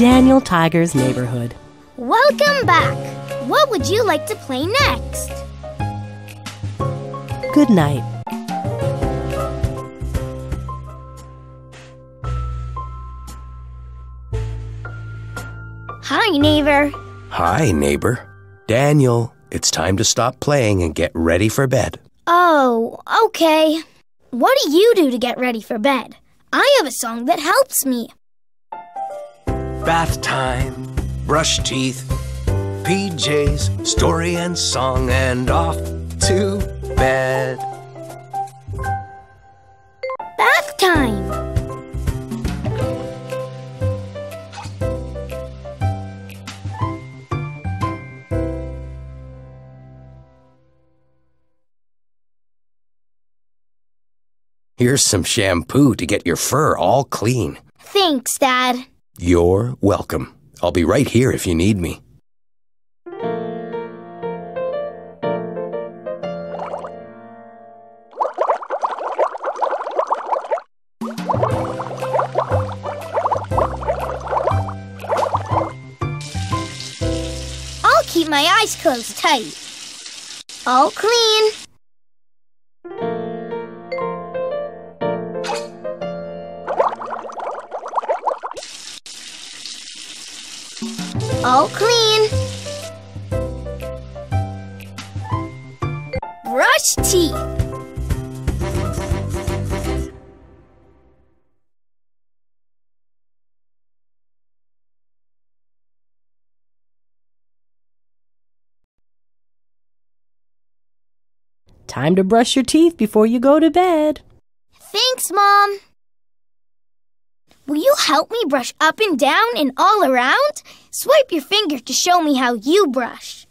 Daniel Tiger's neighborhood. Welcome back. What would you like to play next? Good night. Hi, neighbor. Hi, neighbor. Daniel, it's time to stop playing and get ready for bed. Oh, okay. What do you do to get ready for bed? I have a song that helps me. Bath time, brush teeth, PJs, story and song, and off to bed. Bath time. Here's some shampoo to get your fur all clean. Thanks, Dad. You're welcome. I'll be right here if you need me. I'll keep my eyes closed tight. All clean. All clean. Brush teeth. Time to brush your teeth before you go to bed. Thanks, Mom. Will you help me brush up and down and all around? Swipe your finger to show me how you brush.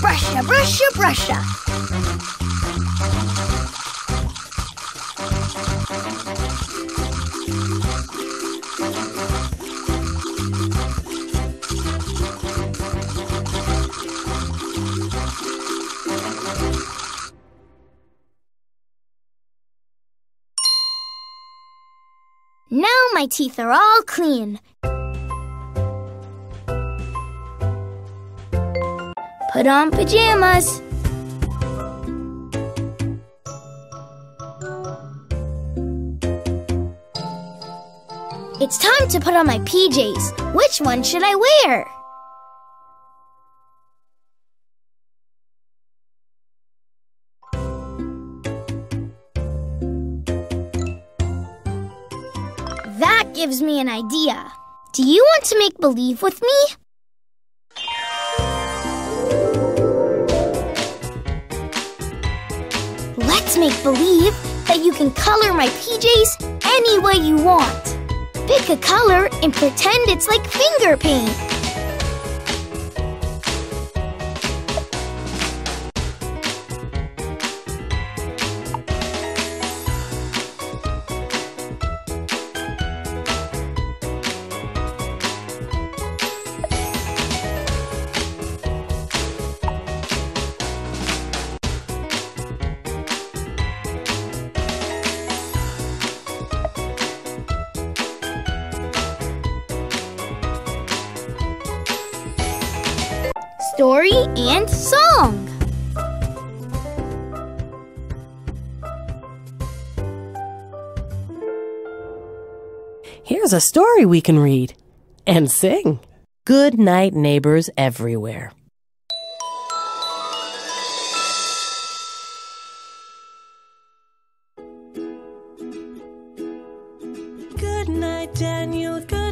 Brush! Ah, brush! Brusha, brusha, brusha. My teeth are all clean. Put on pajamas. It's time to put on my PJs. Which one should I wear? Gives me an idea. Do you want to make believe with me? Let's make believe that you can color my PJs any way you want. Pick a color and pretend it's like finger paint. Story and song. Here's a story we can read and sing. Good night, neighbors everywhere. Good night, Daniel. Good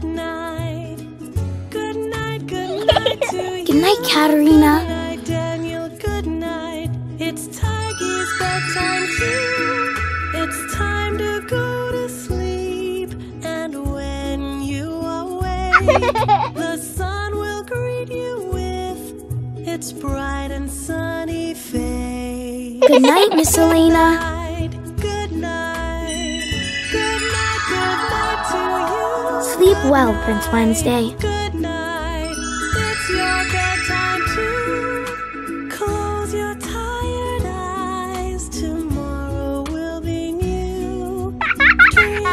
night, Katerina. Good night, Daniel. Good night. It's Tiger's bedtime too. It's time to go to sleep. And when you awake, the sun will greet you with its bright and sunny face. Good night, Miss Elaina. Good night. Good night. Good night to you. Sleep well, Prince Wednesday.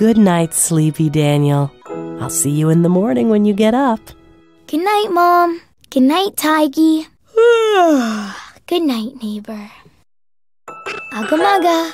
Good night, sleepy Daniel. I'll see you in the morning when you get up. Good night, Mom. Good night, Tigey. Good night, neighbor. Ugga Mugga.